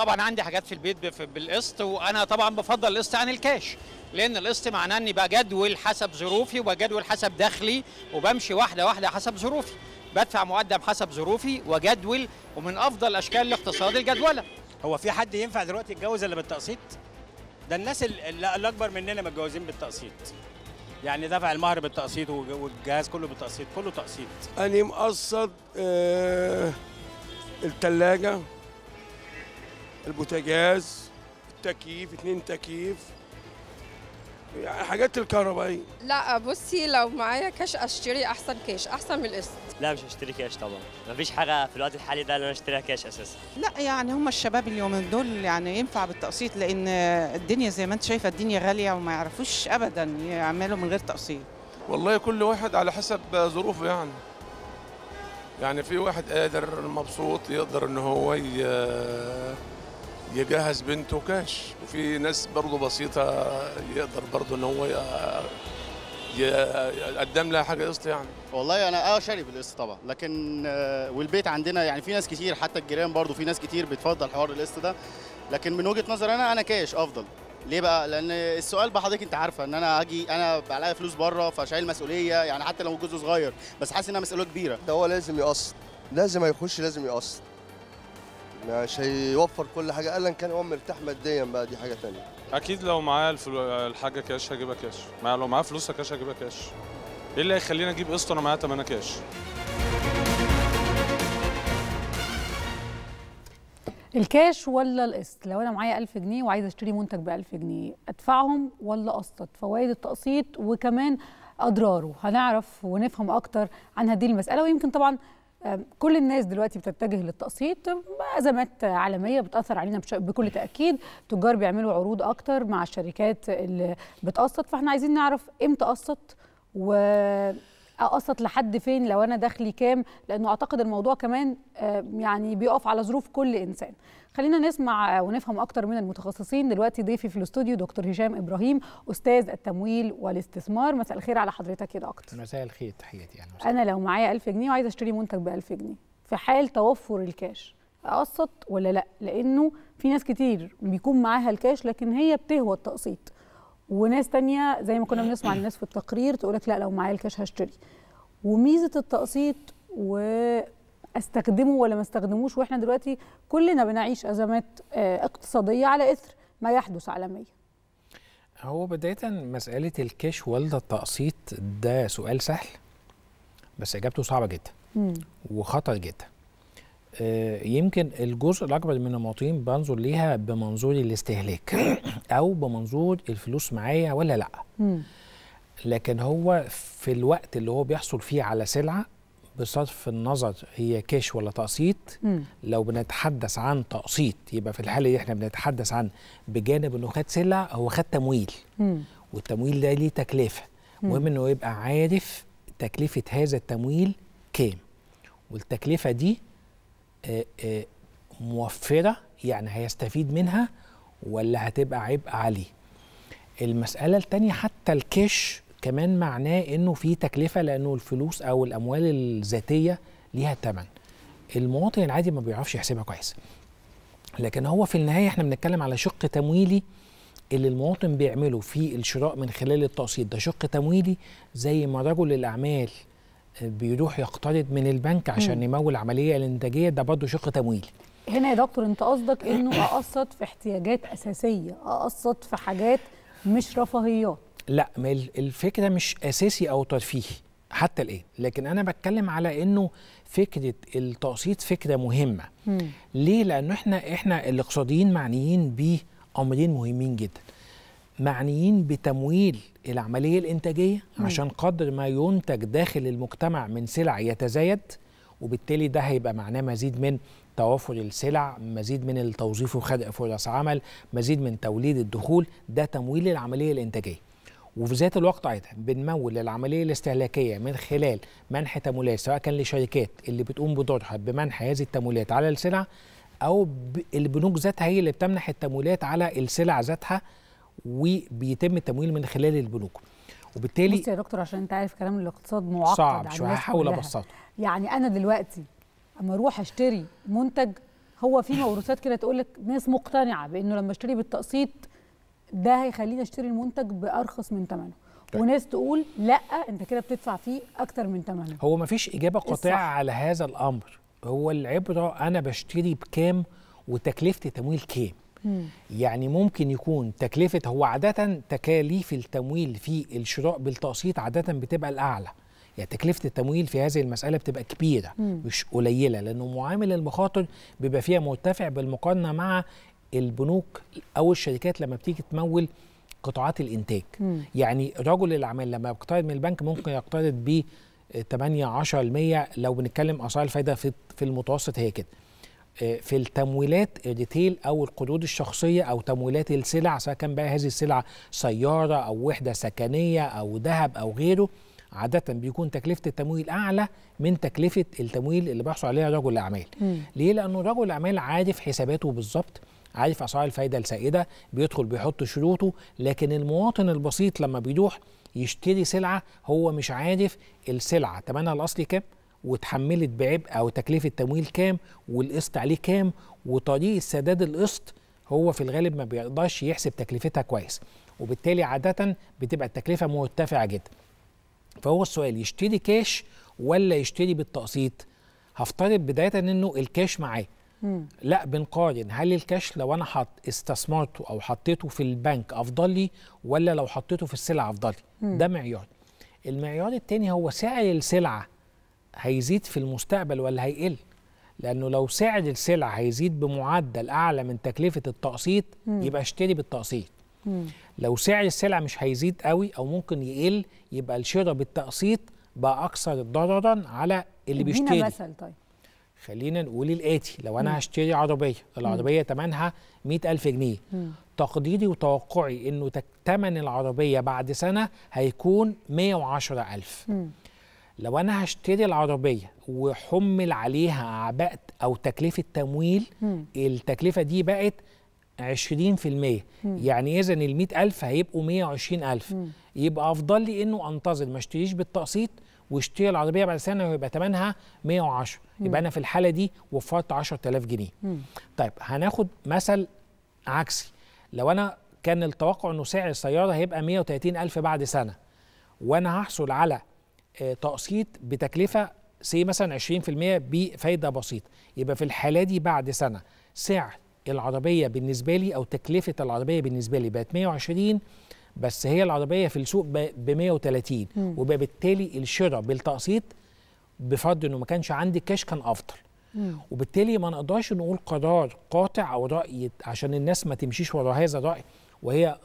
طبعا عندي حاجات في البيت بف- بالقسط وأنا طبعا بفضل القسط عن الكاش لأن القسط معناه إني بجدول حسب ظروفي وبجدول حسب دخلي وبمشي واحدة واحدة حسب ظروفي بدفع مقدم حسب ظروفي وجدول ومن أفضل أشكال الاقتصاد الجدولة هو في حد ينفع دلوقتي يتجوز إلا بالتقسيط؟ ده الناس ال- ال- اللي اكبر مننا متجوزين بالتقسيط. يعني دفع المهر بالتقسيط والج- والجهاز كله بالتقسيط، كله تقسيط. أنا مقسط آه التلاجة البوتاجاز التكييف اتنين تكييف. يعني حاجات الكهربائية. لا بصي لو معايا كاش أشتري أحسن كاش أحسن من القسط. لا مش هشتري كاش طبعا. مفيش حاجة في الوقت الحالي ده اللي أنا أشتريها كاش أساسا. لا يعني هم الشباب اليومين دول يعني ينفع بالتقسيط لأن الدنيا زي ما أنت شايفة الدنيا غالية وما يعرفوش ابدا يعملوا من غير تقسيط. والله كل واحد على حسب ظروفه يعني. يعني في واحد قادر مبسوط يقدر إن هو ي- يجهز بنته كاش وفي ناس برضه بسيطة يقدر برضه إن هو يقدم لها حاجة قسط يعني. والله أنا آه شاري بالقسط طبعا لكن آه، والبيت عندنا يعني في ناس كتير حتى الجيران برضو في ناس كتير بتفضل حوار القسط ده. لكن من وجهة نظر أنا أنا كاش أفضل. ليه بقى؟ لأن السؤال بقى حضرتك أنت عارفة إن أنا أجي أنا عليا فلوس بره فشايل مسؤولية يعني حتى لو جزء صغير بس حاسس إنها مسؤولية كبيرة. ده هو لازم يقسط. لازم هيخش لازم يقسط. مش هيوفر كل حاجة ألا كان هو مرتاح ماديا بقى دي حاجة تانية. أكيد لو معايا الفلو... الحاجة كاش هجيبها كاش. مع لو معايا فلوسها كاش هجيبها كاش. إيه اللي هيخليني أجيب قسط وأنا معايا تمنها كاش؟ الكاش ولا القسط؟ لو أنا معايا 1000 جنيه وعايزه أشتري منتج ب 1000 جنيه أدفعهم ولا اقسط فوائد التقسيط وكمان أضراره. هنعرف ونفهم أكتر عن هذه المسألة ويمكن طبعا كل الناس دلوقتي بتتجه للتقسيط. أزمات عالمية بتأثر علينا بكل تأكيد. تجار بيعملوا عروض أكتر مع الشركات اللي بتقسط. فإحنا عايزين نعرف إمتى اقسط و اقسط لحد فين لو أنا دخلي كام لأنه أعتقد الموضوع كمان آه، يعني بيقف على ظروف كل إنسان. خلينا نسمع ونفهم أكتر من المتخصصين. دلوقتي ضيفي في الاستوديو دكتور هشام إبراهيم أستاذ التمويل والاستثمار. مساء الخير على حضرتك يا دكتور مساء الخير تحياتي يعني أنا لو معايا 1000 جنيه وعايزة أشتري منتج ب 1000 جنيه في حال توفر الكاش اقسط ولا لأ؟ لأنه في ناس كتير بيكون معاها الكاش لكن هي بتهوى التقسيط. وناس تانية زي ما كنا بنسمع الناس في التقرير تقولك لا لو معايا الكاش هشتري. وميزة التقسيط واستخدمه ولا ما استخدموش وإحنا دلوقتي كلنا بنعيش أزمات آه، اقتصادية على إثر ما يحدث عالميا. هو بداية مسألة الكاش ولا التقسيط ده سؤال سهل بس إجابته صعبة جدا مم. وخطر جدا. يمكن الجزء الأكبر من المواطنين بنظر ليها بمنظور الاستهلاك أو بمنظور الفلوس معايا ولا مم. لكن هو في الوقت اللي هو بيحصل فيه على سلعة بصرف النظر هي كاش ولا تقسيط. لو بنتحدث عن تقسيط يبقى في الحالة دي إحنا بنتحدث عن بجانب إنه خد سلعة هو خد تمويل. والتمويل ده ليه تكلفة مم. مهم إنه يبقى عارف تكلفة هذا التمويل كام والتكلفة دي آه، آه، موفرة يعني هيستفيد منها ولا هتبقى عبء عليه. المسألة التانية حتى الكاش كمان معناه إنه في تكلفة لأنه الفلوس أو الأموال الذاتية ليها تمن. المواطن العادي ما بيعرفش يحسبها كويس. لكن هو في النهاية إحنا بنتكلم على شق تمويلي اللي المواطن بيعمله في الشراء من خلال التقسيط. ده شق تمويلي زي ما رجل الأعمال بيروح يقترض من البنك عشان. يمول العملية الإنتاجية ده برضه شق تمويلي هنا يا دكتور انت قصدك إنه اقسط في احتياجات أساسية اقسط في حاجات مش رفاهيات. لا ما الفكرة مش أساسي أو ترفيهي حتى الآن. لكن أنا بتكلم على إنه فكرة التقسيط فكرة مهمة. ليه؟ لأنه إحنا إحنا الاقتصاديين معنيين بأمرين مهمين جدا. معنيين بتمويل العملية الإنتاجية مم. عشان قدر ما ينتج داخل المجتمع من سلع يتزايد وبالتالي ده هيبقى معناه مزيد من توافر السلع مزيد من التوظيف وخلق فرص عمل مزيد من توليد الدخول ده تمويل العملية الإنتاجية وفي ذات الوقت أيضا بنمول العملية الاستهلاكية من خلال منح تمويلات سواء كان لشركات اللي بتقوم بدورها بمنح هذه التمويلات على السلع أو البنوك ذاتها هي اللي بتمنح التمويلات على السلع ذاتها وبيتم التمويل من خلال البنوك. وبالتالي بص يا دكتور عشان انت عارف كلام الاقتصاد معقد صعب شوية هحاول. أبسطه. يعني أنا دلوقتي أما أروح أشتري منتج هو في موروثات كده تقول لك ناس مقتنعة بإنه لما أشتري بالتقسيط ده هيخليني أشتري المنتج بأرخص من ثمنه وناس تقول لأ أنت كده بتدفع فيه أكتر من ثمنه هو ما فيش إجابة قاطعة. على هذا الأمر. هو العبرة أنا بشتري بكام وتكلفة التمويل كام. يعني ممكن يكون تكلفة هو عادة تكاليف التمويل في الشراء بالتقسيط عادة بتبقى الأعلى يعني تكلفة التمويل في هذه المسألة بتبقى كبيرة مم. مش قليلة لأنه معامل المخاطر بيبقى فيها مرتفع بالمقارنة مع البنوك أو الشركات لما بتيجي تمول قطاعات الإنتاج مم. يعني رجل الأعمال لما يقترض من البنك ممكن يقترض ب 8 10 المية لو بنتكلم أسعار الفايدة في في المتوسط هي كده في التمويلات الريتيل أو القروض الشخصية أو تمويلات السلع سواء كان بقى هذه السلع سيارة أو وحدة سكنية أو ذهب أو غيره عادة بيكون تكلفة التمويل أعلى من تكلفة التمويل اللي بيحصل عليها رجل الأعمال. ليه؟ لأنه رجل الأعمال عارف حساباته بالظبط عارف أسعار الفايدة السائدة بيدخل بيحط شروطه لكن المواطن البسيط لما بيروح يشتري سلعة هو مش عارف السلعة. ثمنها الاصلي كام؟ واتحملت بعبء أو تكلفة تمويل كام والقسط عليه كام وطريقة سداد القسط هو في الغالب ما بيقدرش يحسب تكلفتها كويس. وبالتالي عادة بتبقى التكلفة مرتفعة جدا. فهو السؤال يشتري كاش ولا يشتري بالتقسيط؟ هفترض بداية إنه الكاش معاه. لا بنقارن. هل الكاش لو أنا حط استثمرته أو حطيته في البنك أفضل لي ولا لو حطيته في السلعه أفضل لي. ده معيار. المعيار التاني هو سعر السلعة. هيزيد في المستقبل ولا هيقل لأنه لو سعر السلع هيزيد بمعدل أعلى من تكلفة التقسيط مم. يبقى اشتري بالتقسيط لو سعر السلع مش هيزيد قوي أو ممكن يقل يبقى الشراء بالتقسيط بقى أكثر ضررا على اللي بيشتري مثل طيب خلينا نقول الآتي لو أنا مم. هشتري عربية العربية تمنها مئة ألف جنيه مم. تقديري وتوقعي إنه تك- تمن العربية بعد سنة هيكون 110 ألف مم. لو أنا هشتري العربية وحمل عليها أعباء أو تكلفة تمويل مم. التكلفة دي بقت 20% مم. يعني إذا ال 100 ألف هيبقوا 120 ألف مم. يبقى أفضل لي إنه أنتظر ما أشتريش بالتقسيط وأشتري العربية بعد سنة ويبقى تمنها 110 مم. يبقى أنا في الحالة دي وفرت 10000 جنيه مم. طيب هناخد مثل عكسي لو أنا كان التوقع إنه سعر السيارة هيبقى 130 ألف بعد سنة وأنا هحصل على تقسيط بتكلفة سي مثلا 20% بفايدة بسيطة. يبقى في الحالة دي بعد سنة سعر العربية بالنسبة لي أو تكلفة العربية بالنسبة لي بقت 120 بس هي العربية في السوق ب 130 مم. وبالتالي الشراء بالتقسيط بفرض إنه ما كانش عندي كاش كان أفضل. وبالتالي ما نقدرش نقول قرار قاطع أو رأي عشان الناس ما تمشيش ورا هذا الرأي وهي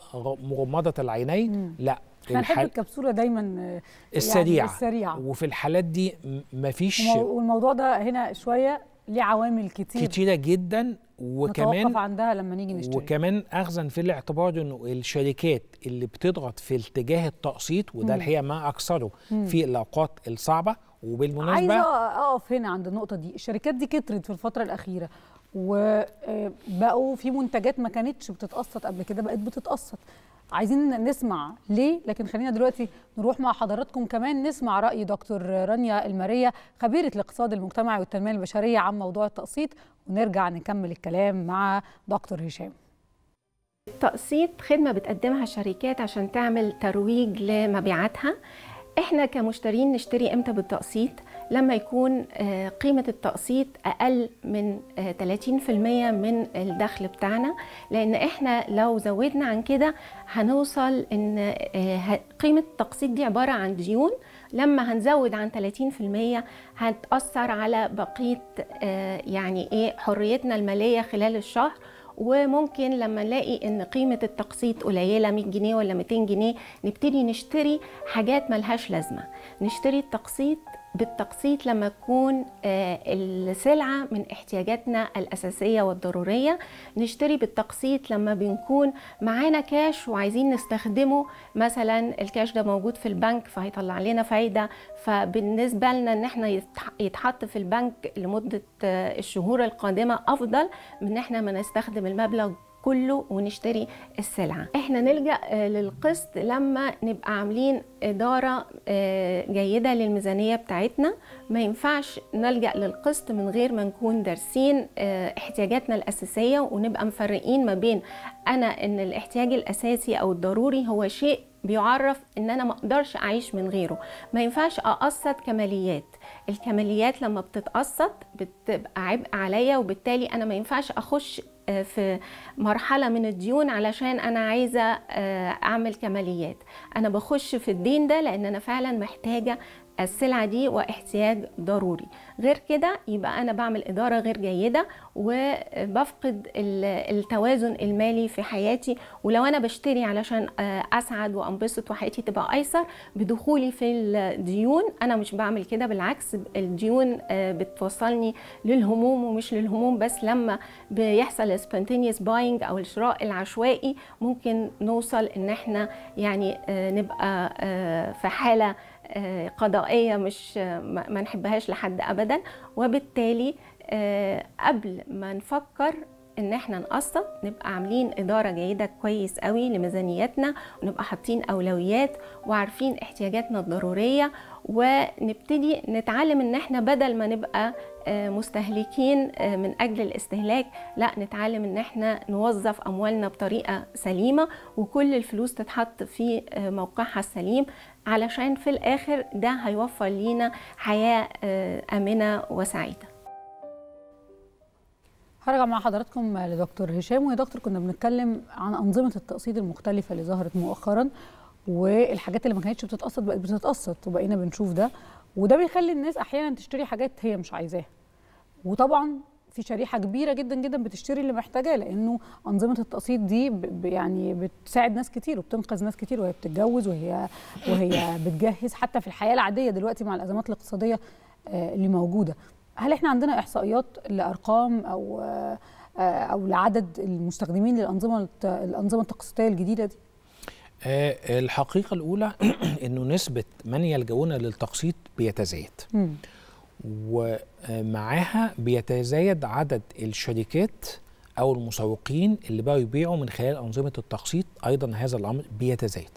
مغمضة العينين. لا. إحنا نحب الكبسولة دايما آه، السريعه يعني السريعة. وفي الحالات دي مفيش والموضوع ده هنا شوية ليه عوامل كتير. كتيرة جدا نتوقف وكمان عندها لما نيجي نشتري. وكمان اخذا في الاعتبار إنه الشركات اللي بتضغط في اتجاه التقسيط وده مم. الحقيقة ما أكثره. في الاوقات الصعبة. وبالمناسبة عايزة أقف هنا عند النقطة دي. الشركات دي كترت في الفترة الأخيرة. وبقوا في منتجات ما كانتش بتتقسط قبل كده بقت بتتقسط. عايزين نسمع ليه؟ لكن خلينا دلوقتي نروح مع حضراتكم كمان نسمع رأي دكتور رانيا الماريه خبيرة الاقتصاد المجتمعي والتنمية البشرية عن موضوع التقسيط ونرجع نكمل الكلام مع دكتور هشام. التقسيط خدمة بتقدمها الشركات عشان تعمل ترويج لمبيعاتها. إحنا كمشترين نشتري إمتى بالتقسيط؟ لما يكون آه، قيمة التقسيط أقل من آه، 30% من الدخل بتاعنا. لأن إحنا لو زودنا عن كده هنوصل إن آه، قيمة التقسيط دي عبارة عن ديون. لما هنزود عن 30% هتأثر على بقية آه، يعني إيه حريتنا المالية خلال الشهر. وممكن لما نلاقي إن قيمة التقسيط قليلة 100 جنيه ولا 200 جنيه نبتدي نشتري حاجات ملهاش لازمة. نشتري التقسيط بالتقسيط لما تكون آه، السلعة من احتياجاتنا الأساسية والضرورية. نشتري بالتقسيط لما بنكون معانا كاش وعايزين نستخدمه. مثلا الكاش ده موجود في البنك فهيطلع لنا فايدة. فبالنسبة لنا إن إحنا يتح- يتحط في البنك لمدة آه، الشهور القادمة أفضل من ان إحنا ما نستخدم المبلغ كله ونشتري السلعة. إحنا نلجأ آه، للقسط لما نبقى عاملين إدارة آه، جيدة للميزانية بتاعتنا. ما ينفعش نلجأ للقسط من غير ما نكون دارسين آه، احتياجاتنا الأساسية ونبقى مفرقين ما بين أنا إن الاحتياج الأساسي أو الضروري هو شيء بيعرف إن أنا ما أقدرش أعيش من غيره. ما ينفعش أقسط كماليات. الكماليات لما بتتقسط بتبقى عبء عليا وبالتالي أنا ما ينفعش أخش في مرحلة من الديون علشان أنا عايزة آه، أعمل كماليات. أنا بخش في الدين ده لأن أنا فعلا محتاجة السلعة دي واحتياج ضروري. غير كده يبقى أنا بعمل إدارة غير جيدة وبفقد ال- التوازن المالي في حياتي. ولو أنا بشتري علشان آه، أسعد وأنبسط وحياتي تبقى أيسر بدخولي في الديون أنا مش بعمل كده. بالعكس الديون آه، بتوصلني للهموم ومش للهموم. بس لما بيحصل spontaneous buying أو الشراء العشوائي ممكن نوصل إن إحنا يعني آه، نبقى في حالة آه، قضائية مش ما نحبهاش لحد أبدا. وبالتالي آه، قبل ما نفكر إن إحنا نقسط نبقى عاملين إدارة جيدة كويس قوي لميزانيتنا ونبقى حاطين أولويات وعارفين احتياجاتنا الضرورية ونبتدي نتعلم إن إحنا بدل ما نبقى مستهلكين آه، من أجل الاستهلاك لا نتعلم إن إحنا نوظف أموالنا بطريقة سليمة وكل الفلوس تتحط في آه، موقعها السليم علشان في الآخر ده هيوفر لينا حياة آه، آمنة وسعيدة. هرجع مع حضراتكم لدكتور هشام. ويا دكتور كنا بنتكلم عن أنظمة التقسيط المختلفة اللي ظهرت مؤخرا والحاجات اللي ما كانتش بتتقسط بقت بتتقسط وبقينا بنشوف ده وده بيخلي الناس أحيانا تشتري حاجات هي مش عايزاها. وطبعا في شريحة كبيرة جدا جدا بتشتري اللي محتاجاه لأنه أنظمة التقسيط دي يعني بتساعد ناس كتير وبتنقذ ناس كتير وهي بتتجوز وهي وهي بتجهز حتى في الحياة العادية دلوقتي مع الأزمات الاقتصادية آه، اللي موجودة. هل إحنا عندنا إحصائيات لأرقام أو آه، أو لعدد المستخدمين للأنظمة الأنظمة التقسيطية الجديدة دي؟ آه، الحقيقة الأولى إنه نسبة من يلجؤون للتقسيط بيتزايد. ومعاها بيتزايد عدد الشركات أو المسوقين اللي بقوا يبيعوا من خلال أنظمة التقسيط. أيضا هذا الأمر بيتزايد.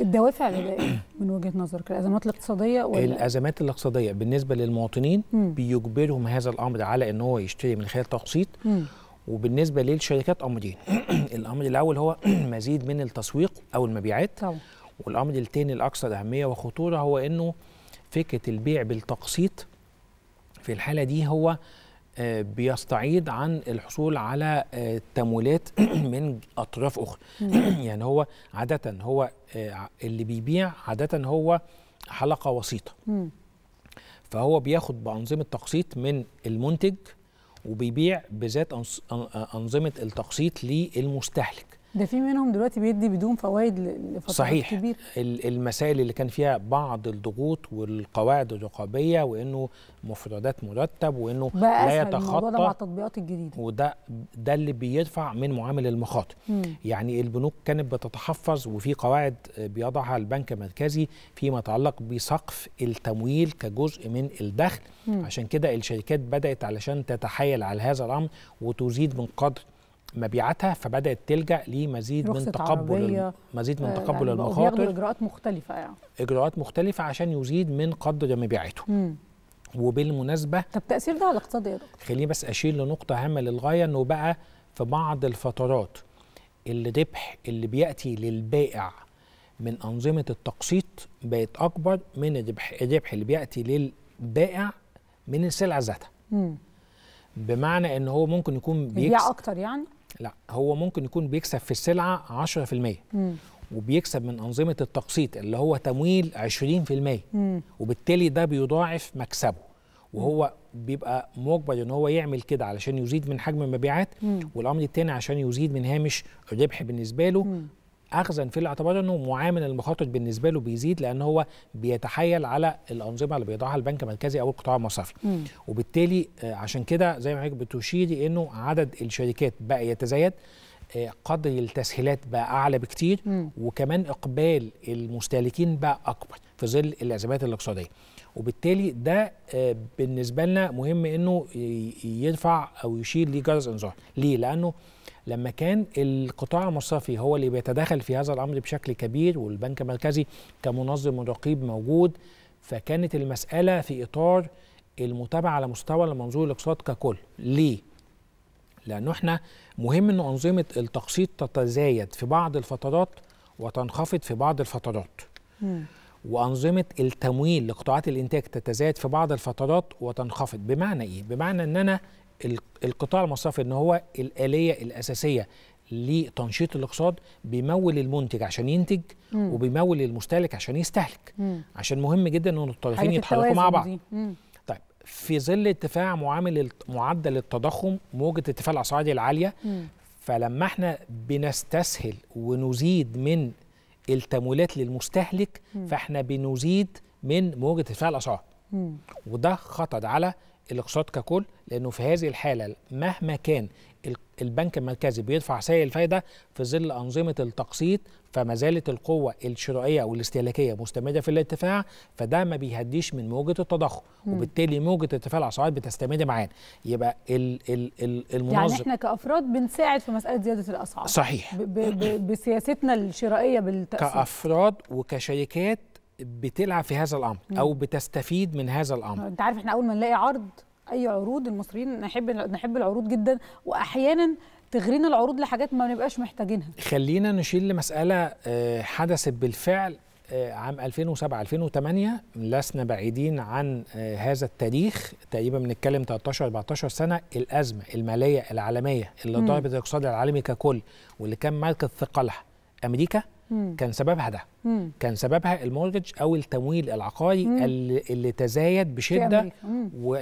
الدوافع من وجهة نظرك الأزمات الاقتصادية ولا؟ الأزمات الاقتصادية بالنسبة للمواطنين مم. بيجبرهم هذا الأمر على إن هو يشتري من خلال تقسيط. مم. وبالنسبة للشركات أمرين الأمر الأول هو مزيد من التسويق أو المبيعات. طبعا. والأمر الثاني الأكثر أهمية وخطورة هو إنه فكرة البيع بالتقسيط في الحالة دي هو آه، بيستعيد عن الحصول على آه، تمويلات من أطراف أخرى. يعني هو عادة هو آه، اللي بيبيع عادة هو حلقة وسيطة. فهو بياخد بأنظمة تقسيط من المنتج وبيبيع بذات أنظمة التقسيط للمستهلك. ده في منهم دلوقتي بيدي بدون فوائد لفترات صحيح. كبيرة. ال- المسائل اللي كان فيها بعض الضغوط والقواعد الرقابية وإنه مفردات مرتب وإنه بقى لا الموضوع ده مع يتخطى التطبيقات الجديدة. وده ده اللي بيرفع من معامل المخاطر. مم. يعني البنوك كانت بتتحفظ وفي قواعد بيضعها البنك المركزي فيما يتعلق بسقف التمويل كجزء من الدخل. مم. عشان كده الشركات بدأت علشان تتحايل على هذا الأمر وتزيد من قدر مبيعاتها فبدأت تلجأ لمزيد من تقبل مزيد من آه، تقبل يعني المخاطر. إجراءات مختلفة يعني. إجراءات مختلفة عشان يزيد من قدر مبيعاته. مم. وبالمناسبة طب تأثير ده على الاقتصاد يا دكتور؟ خليني بس أشير لنقطة هامة للغاية إنه بقى في بعض الفترات الربح اللي بيأتي للبائع من أنظمة التقسيط بقت أكبر من الربح الربح اللي بيأتي للبائع من السلعه ذاتها. بمعنى إن هو ممكن يكون بيبيع أكتر يعني؟ لا هو ممكن يكون بيكسب في السلعة 10% مم. وبيكسب من أنظمة التقسيط اللي هو تمويل 20% مم. وبالتالي ده بيضاعف مكسبه وهو بيبقى مجبر إن هو يعمل كده علشان يزيد من حجم المبيعات مم. والأمر الثاني عشان يزيد من هامش الربح بالنسبة له مم. اخذا في الاعتبار إنه معامل المخاطر بالنسبة له بيزيد لأن هو بيتحايل على الأنظمة اللي بيضعها البنك المركزي أو القطاع المصرفي مم. وبالتالي آه، عشان كده زي ما حضرتك بتشيري إنه عدد الشركات بقى يتزايد آه، قدر التسهيلات بقى أعلى بكتير مم. وكمان إقبال المستهلكين بقى أكبر في ظل الازمات الاقتصادية وبالتالي ده آه، بالنسبة لنا مهم إنه يرفع أو يشير لجرس إنذار ليه لأنه لما كان القطاع المصرفي هو اللي بيتدخل في هذا الأمر بشكل كبير والبنك المركزي كمنظم ورقيب موجود فكانت المسألة في إطار المتابعة على مستوى المنظور الاقتصاد ككل. ليه؟ لأنه إحنا مهم إن أنظمة التقسيط تتزايد في بعض الفترات وتنخفض في بعض الفترات. وأنظمة التمويل لقطاعات الإنتاج تتزايد في بعض الفترات وتنخفض. بمعنى إيه؟ بمعنى إن أنا القطاع المصرفي إن هو الآلية الأساسية لتنشيط الاقتصاد بيمول المنتج عشان ينتج مم. وبيمول المستهلك عشان يستهلك مم. عشان مهم جدا إن الطرفين يتحركوا مع بعض. طيب في ظل ارتفاع معامل معدل التضخم موجة ارتفاع الأسعار العالية مم. فلما إحنا بنستسهل ونزيد من التمويلات للمستهلك مم. فإحنا بنزيد من موجة ارتفاع الأسعار مم. وده خطر على الاقتصاد ككل لأنه في هذه الحالة مهما كان ال- البنك المركزي بيرفع سعر الفايدة في ظل أنظمة التقسيط فما زالت القوة الشرائية والاستهلاكية مستمرة في الارتفاع فده ما بيهديش من موجة التضخم. وبالتالي موجة ارتفاع الأسعار بتستمر معانا يبقى ال ال ال المنظم يعني إحنا كأفراد بنساعد في مسألة زيادة الأسعار صحيح. ب ب ب بسياستنا الشرائية بالتقسيط كأفراد وكشركات بتلعب في هذا الأمر مم. أو بتستفيد من هذا الأمر انت عارف إحنا أول ما نلاقي عرض أي عروض المصريين نحب نحب العروض جدا واحيانا تغرينا العروض لحاجات ما بنبقاش محتاجينها خلينا نشير لمسألة آه، حدثت بالفعل آه، عام 2007 2008 لسنا بعيدين عن آه، هذا التاريخ تقريبا بنتكلم 13 14 سنة الأزمة المالية العالمية اللي. ضربت الاقتصاد العالمي ككل واللي كان مركز ثقلها أمريكا مم. كان سببها ده مم. كان سببها المورجج أو التمويل العقاري مم. اللي, تزايد بشدة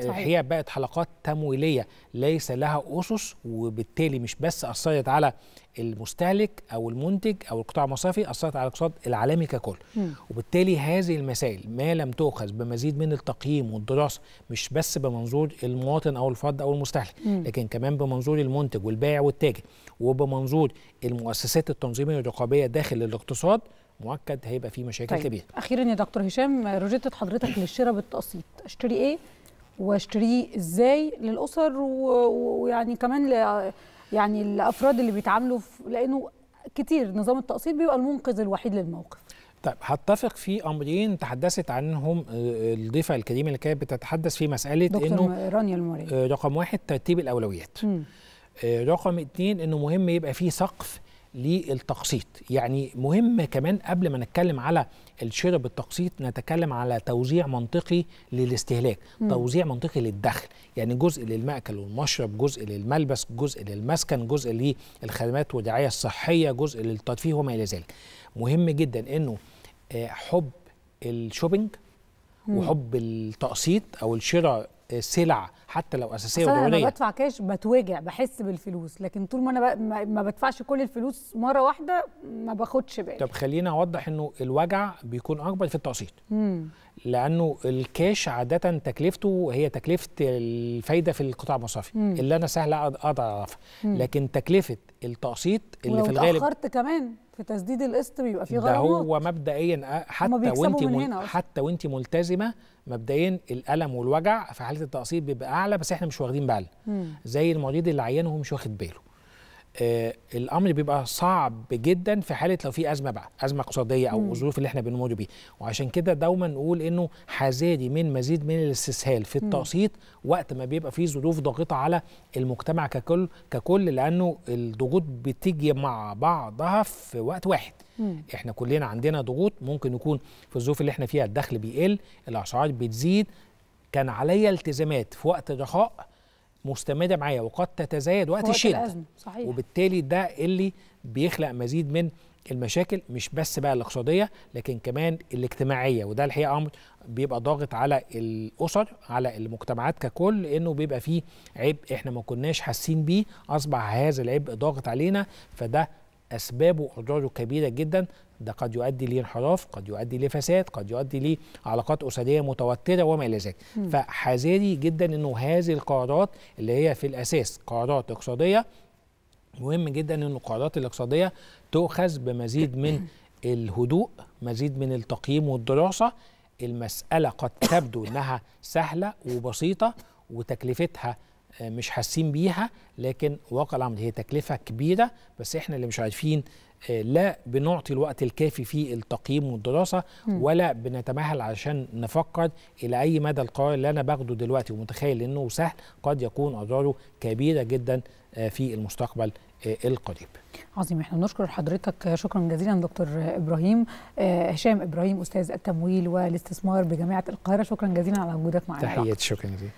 صحيح. بقت حلقات تمويلية ليس لها أسس وبالتالي مش بس أثرت على المستهلك أو المنتج أو القطاع المصرفي أثرت على الاقتصاد العالمي ككل مم. وبالتالي هذه المسائل ما لم تؤخذ بمزيد من التقييم والدراسة مش بس بمنظور المواطن أو الفرد أو المستهلك مم. لكن كمان بمنظور المنتج والبائع والتاجر وبمنظور المؤسسات التنظيمية الرقابية داخل الاقتصاد مؤكد هيبقى في مشاكل طيب. كبيرة أخيرا يا دكتور هشام روجيتة حضرتك للشراء بالتقسيط أشتري إيه وأشتريه إزاي للأسر ويعني كمان ل يعني الافراد اللي بيتعاملوا في لأنه كتير نظام التقسيط بيبقى المنقذ الوحيد للموقف طيب هتفق في أمرين تحدثت عنهم آه، الضيفة الكريمة اللي كانت بتتحدث في مسألة دكتور إنه رانيا آه، رقم واحد ترتيب الأولويات مم. آه، رقم اتنين إنه مهم يبقى فيه سقف للتقسيط يعني مهم كمان قبل ما نتكلم على الشراء بالتقسيط نتكلم على توزيع منطقي للاستهلاك مم. توزيع منطقي للدخل يعني جزء للمأكل والمشرب جزء للملبس جزء للمسكن جزء للخدمات والرعاية الصحية جزء للترفيه وما إلى ذلك مهم جدا إنه آه، حب الشوبينج. وحب التقسيط أو الشراء آه، سلع حتى لو أساسية أصل أنا بدفع كاش بتوجع بحس بالفلوس. لكن طول ما أنا ب... ما- بدفعش كل الفلوس مرة واحدة ما باخدش بالي طب خلينا أوضح إنه الوجع بيكون أكبر في التقسيط. لأنه الكاش عادة تكلفته هي تكلفة الفايدة في القطاع المصرفي. اللي أنا سهل مم. لكن تكلفة التقسيط اللي في الغالب اتأخرت كمان في تسديد القسط بيبقى في ده غرامات. هو مبدئيا حتى وانت مل... حتى وانت ملتزمة مبدئيا الألم والوجع في حالة التقسيط بيبقى أعلى بس إحنا مش واخدين بالنا. زي المريض اللي عيان وهو مش واخد باله آه الأمر بيبقى صعب جدا في حالة لو في أزمة بقى أزمة اقتصادية أو. الظروف اللي إحنا بنمر بيها وعشان كده دوما نقول إنه حذاري من مزيد من الاستسهال في. التقسيط وقت ما بيبقى في ظروف ضاغطة على المجتمع ككل ككل لأنه الضغوط بتيجي مع بعضها في وقت واحد مم. إحنا كلنا عندنا ضغوط ممكن يكون في الظروف اللي إحنا فيها الدخل بيقل الأسعار بتزيد كان عليا التزامات في وقت الرخاء مستمرة معايا وقد تتزايد وقت وقت الأزمة، صحيح. وبالتالي ده اللي بيخلق مزيد من المشاكل مش بس بقى الاقتصادية لكن كمان الاجتماعية. وده الحقيقة أمر بيبقى ضاغط على الأسر على المجتمعات ككل لأنه بيبقى فيه عبء إحنا ما كناش حاسين بيه. أصبح هذا العبء ضاغط علينا فده أسبابه واضراره كبيرة جدا. ده قد يؤدي لانحراف قد يؤدي لفساد قد يؤدي لعلاقات أسرية متوترة وما إلى ذلك. مم. فحذاري جدا إنه هذه القرارات اللي هي في الأساس قرارات اقتصادية مهم جدا ان القرارات الاقتصادية تؤخذ بمزيد من الهدوء مزيد من التقييم والدراسة. المسألة قد تبدو إنها سهلة وبسيطة وتكلفتها مش حاسين بيها لكن واقع الأمر هي تكلفة كبيرة بس إحنا اللي مش عارفين آه، لا بنعطي الوقت الكافي في التقييم والدراسة. ولا بنتمهل عشان نفكر إلى أي مدى القرار اللي أنا باخده دلوقتي. ومتخيل إنه سهل قد يكون أضراره كبيرة جدا آه، في المستقبل آه، القريب. عظيم إحنا بنشكر حضرتك. شكرا جزيلا دكتور إبراهيم. هشام إبراهيم أستاذ التمويل والاستثمار بجامعة القاهرة شكرا جزيلا على وجودك معنا. تحياتي شكرا جزيلا.